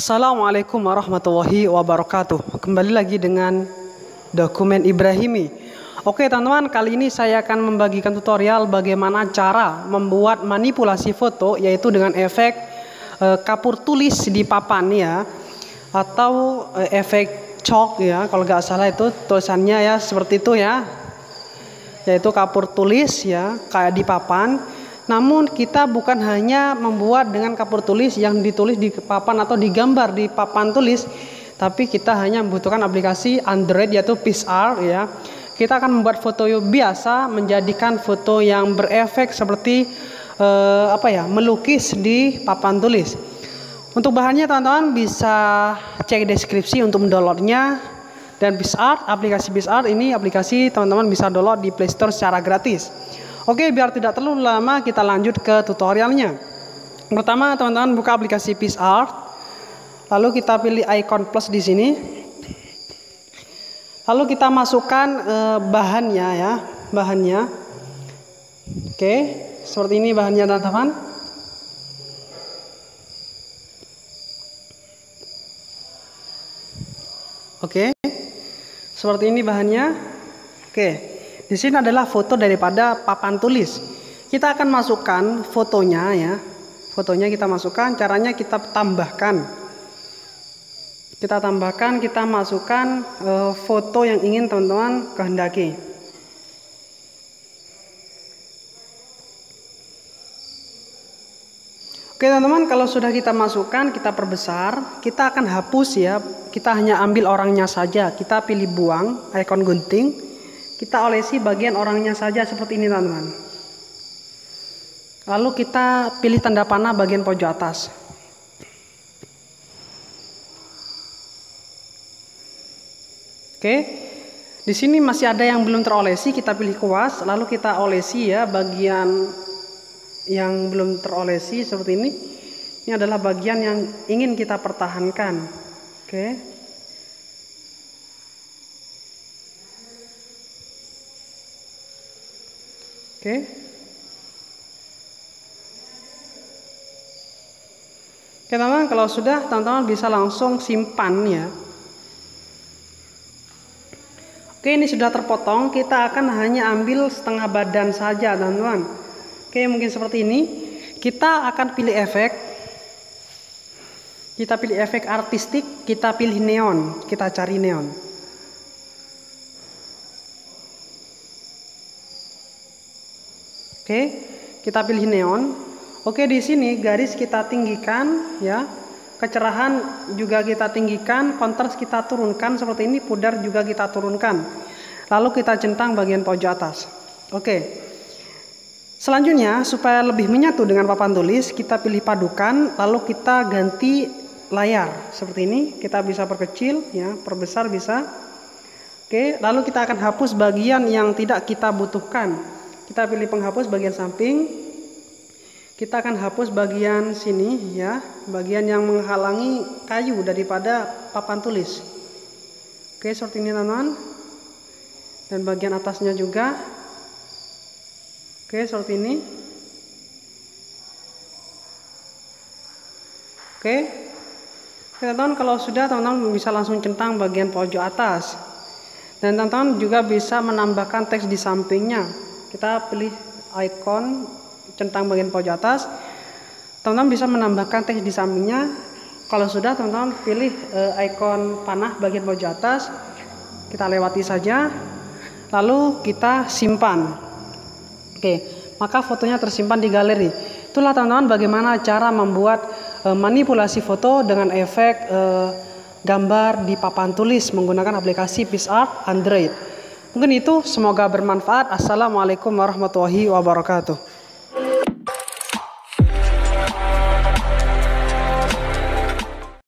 Assalamualaikum warahmatullahi wabarakatuh. Kembali lagi dengan dokumen Ibrahimi. Oke teman-teman, kali ini saya akan membagikan tutorial bagaimana cara membuat manipulasi foto yaitu dengan efek e, kapur tulis di papan ya atau e, efek chalk ya kalau nggak salah itu tulisannya ya seperti itu ya yaitu kapur tulis ya kayak di papan namun kita bukan hanya membuat dengan kapur tulis yang ditulis di papan atau digambar di papan tulis, tapi kita hanya membutuhkan aplikasi Android yaitu PixArt ya. Kita akan membuat foto biasa menjadikan foto yang berefek seperti eh, apa ya, melukis di papan tulis. Untuk bahannya teman-teman bisa cek deskripsi untuk mendownloadnya dan PixArt, aplikasi PixArt ini aplikasi teman-teman bisa download di Play Store secara gratis. Oke, biar tidak terlalu lama kita lanjut ke tutorialnya. Pertama, teman-teman buka aplikasi PixArt. Lalu kita pilih icon plus di sini. Lalu kita masukkan eh, bahannya ya, bahannya. Oke, seperti ini bahannya teman-teman. Oke. Seperti ini bahannya. Oke. Di sini adalah foto daripada papan tulis. Kita akan masukkan fotonya ya. Fotonya kita masukkan, caranya kita tambahkan. Kita tambahkan, kita masukkan e, foto yang ingin teman-teman kehendaki. Oke teman-teman, kalau sudah kita masukkan, kita perbesar, kita akan hapus ya. Kita hanya ambil orangnya saja. Kita pilih buang, ikon gunting, kita olesi bagian orangnya saja seperti ini teman-teman. Lalu kita pilih tanda panah bagian pojok atas. Oke. Di sini masih ada yang belum terolesi, kita pilih kuas, lalu kita olesi ya bagian yang belum terolesi seperti ini. Ini adalah bagian yang ingin kita pertahankan. Oke. Oke. Oke teman-teman, kalau sudah teman-teman bisa langsung simpan ya. Oke ini sudah terpotong, kita akan hanya ambil setengah badan saja teman-teman. Oke mungkin seperti ini. Kita akan pilih efek. Kita pilih efek artistik, kita pilih neon, kita cari neon. Oke, kita pilih neon. Oke, di sini garis kita tinggikan ya. Kecerahan juga kita tinggikan, kontras kita turunkan seperti ini, pudar juga kita turunkan. Lalu kita centang bagian pojok atas. Oke. Selanjutnya, supaya lebih menyatu dengan papan tulis, kita pilih padukan, lalu kita ganti layar seperti ini. Kita bisa perkecil, ya, perbesar bisa. Oke, lalu kita akan hapus bagian yang tidak kita butuhkan. Kita pilih penghapus bagian samping. Kita akan hapus bagian sini ya, bagian yang menghalangi kayu daripada papan tulis. Oke, seperti ini teman-teman. Dan bagian atasnya juga. Oke, seperti ini. Oke. Teman-teman kalau sudah teman-teman bisa langsung centang bagian pojok atas. Dan teman-teman juga bisa menambahkan teks di sampingnya kita pilih icon centang bagian pojok atas. Teman-teman bisa menambahkan teks di sampingnya. Kalau sudah teman-teman pilih uh, icon panah bagian pojok atas. Kita lewati saja. Lalu kita simpan. Oke maka fotonya tersimpan di galeri. Itulah teman-teman bagaimana cara membuat uh, manipulasi foto dengan efek uh, gambar di papan tulis menggunakan aplikasi PixArt Android Mungkin itu semoga bermanfaat. Assalamualaikum warahmatullahi wabarakatuh.